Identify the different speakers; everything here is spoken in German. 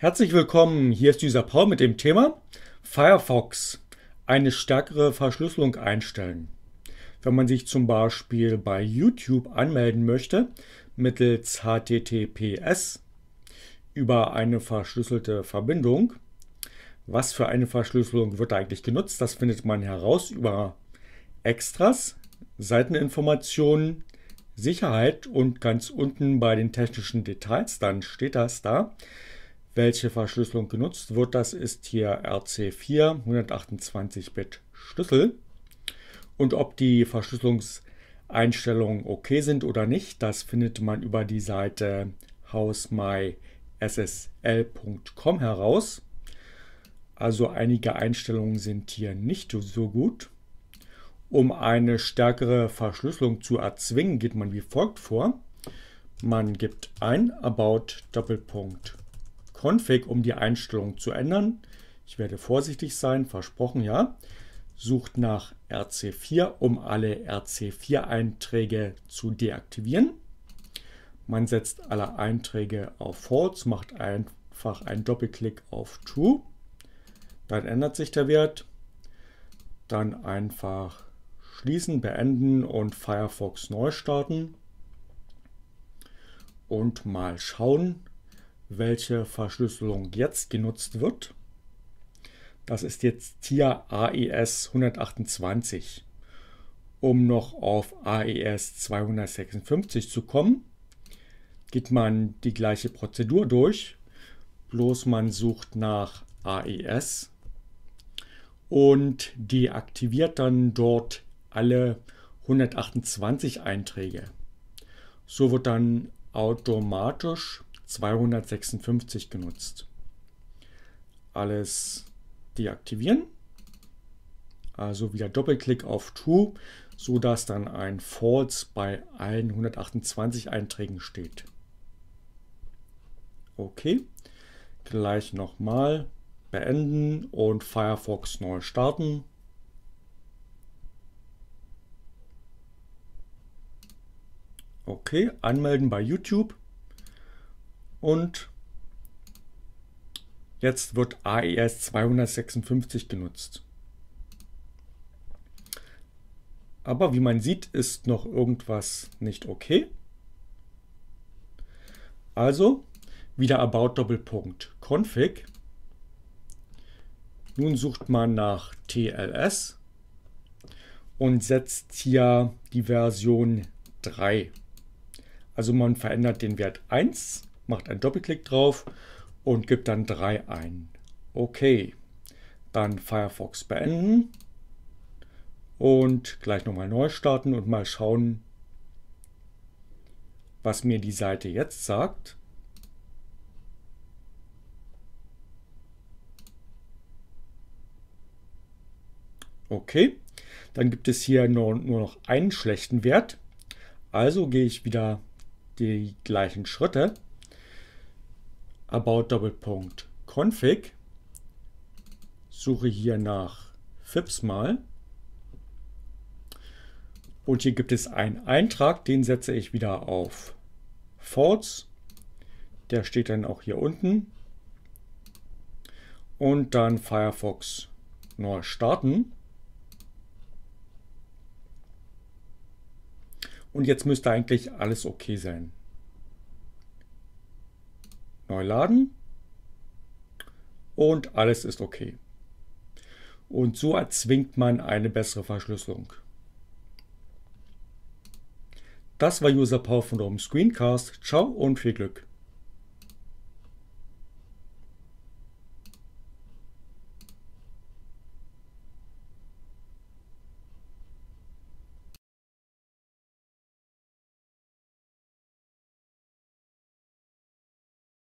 Speaker 1: Herzlich willkommen, hier ist dieser Paul mit dem Thema Firefox. Eine stärkere Verschlüsselung einstellen. Wenn man sich zum Beispiel bei YouTube anmelden möchte, mittels HTTPS über eine verschlüsselte Verbindung, was für eine Verschlüsselung wird eigentlich genutzt, das findet man heraus über Extras, Seiteninformationen, Sicherheit und ganz unten bei den technischen Details, dann steht das da welche Verschlüsselung genutzt wird. Das ist hier RC4 128-Bit Schlüssel. Und ob die Verschlüsselungseinstellungen okay sind oder nicht, das findet man über die Seite housemyssl.com heraus. Also einige Einstellungen sind hier nicht so gut. Um eine stärkere Verschlüsselung zu erzwingen, geht man wie folgt vor. Man gibt ein About Doppelpunkt Config, um die Einstellung zu ändern. Ich werde vorsichtig sein, versprochen, ja. Sucht nach RC4, um alle RC4-Einträge zu deaktivieren. Man setzt alle Einträge auf False, macht einfach einen Doppelklick auf True. Dann ändert sich der Wert. Dann einfach schließen, beenden und Firefox neu starten. Und mal schauen, welche Verschlüsselung jetzt genutzt wird. Das ist jetzt hier AES 128. Um noch auf AES 256 zu kommen, geht man die gleiche Prozedur durch, bloß man sucht nach AES und deaktiviert dann dort alle 128 Einträge. So wird dann automatisch 256 genutzt. Alles deaktivieren. Also wieder Doppelklick auf True, so dass dann ein False bei allen 128 Einträgen steht. Okay, gleich nochmal beenden und Firefox neu starten. Okay, anmelden bei YouTube. Und jetzt wird AES 256 genutzt. Aber wie man sieht, ist noch irgendwas nicht okay. Also wieder About Doppelpunkt Config. Nun sucht man nach TLS und setzt hier die Version 3. Also man verändert den Wert 1 macht einen Doppelklick drauf und gibt dann 3 ein. Okay, dann Firefox beenden und gleich nochmal neu starten und mal schauen, was mir die Seite jetzt sagt. Okay, dann gibt es hier nur, nur noch einen schlechten Wert. Also gehe ich wieder die gleichen Schritte about Doppelpunkt config, suche hier nach FIPS mal und hier gibt es einen Eintrag, den setze ich wieder auf false. Der steht dann auch hier unten. Und dann Firefox neu starten. Und jetzt müsste eigentlich alles okay sein neu laden und alles ist okay. Und so erzwingt man eine bessere Verschlüsselung. Das war User Power von Screencast. Ciao und viel Glück.